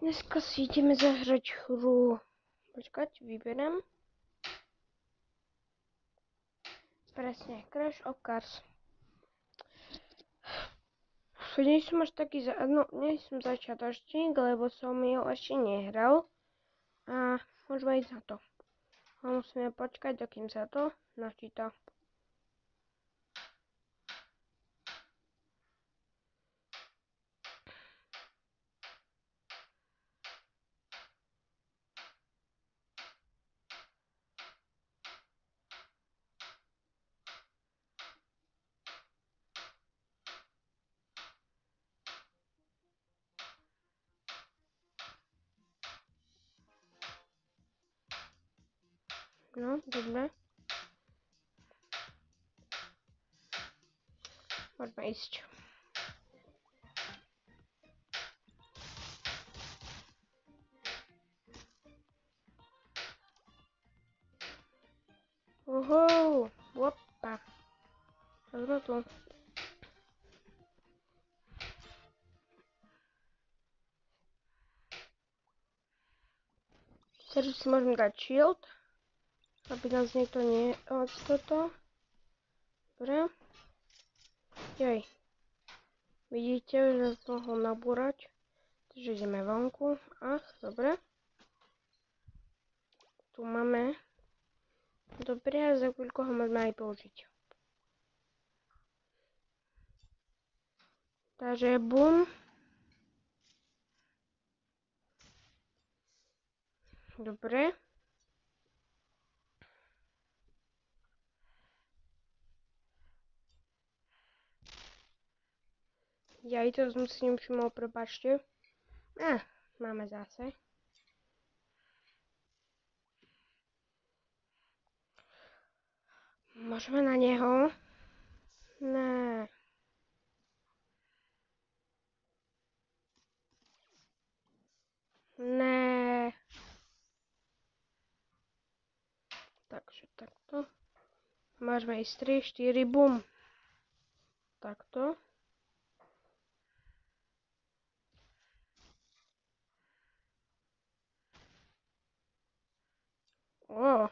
Dneska si ideme zahrať hru. Počkať, vyberem. Presne, Crash of Cars. Nie som až taký, za... no, nie som začiatočník, lebo som ju ešte nehral. A môžeme ísť na to. A musíme počkať, dokým sa to načíta. No, dobre. Môžeme ísť. Uhou, opa. Sme tu. Teraz si môžem aby nás niekto nie od toto. Dobre. Joj. Vidíte, že nás mohol nabúrať. Takže ideme vonku. Ach, dobre. Tu máme. Dobre, za ho môžeme aj použiť. Takže bum. Dobre. Ja i to si nevšimol, prepačte. Ah, máme zase. Môžeme na neho? Ne. Ne. Takže takto. Môžeme ísť 3, 4, bum. Takto. О.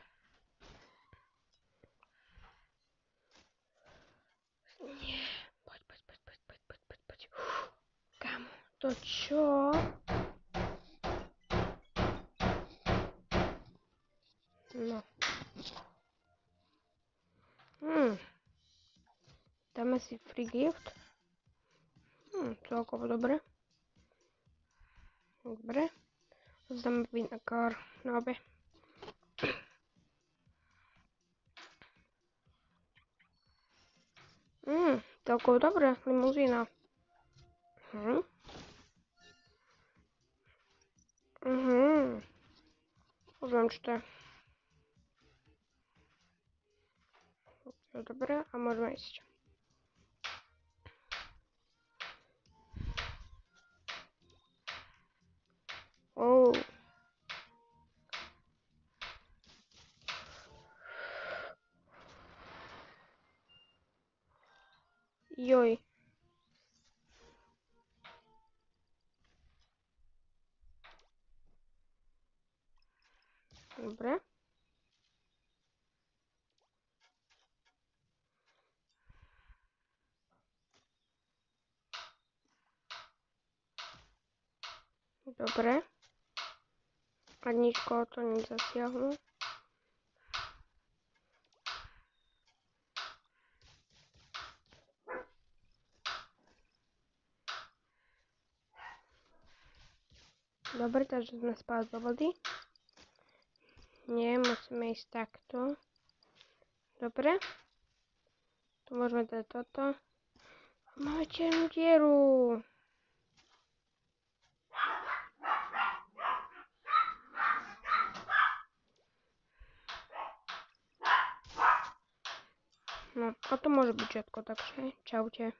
Не. Пать, пать, пать, пать, пать, пать, пать, пать. Кому? То чё? Ну. М. Там есть фригифт. Цілком добре. Добре. Замові на кар. Добре. Mmm, to dobre, limuzyna. Mhm. Mhm. Porządczne. To dobre, a możemy iść. Joj. Dobre. Dobre. A ničko to nezasiahnu. Dobre, takže sme spali do vody. Nie, musíme ísť takto. Dobre. Tu môžeme dať toto. Máme černú dieru. No, a to môže byť všetko, takže čaute.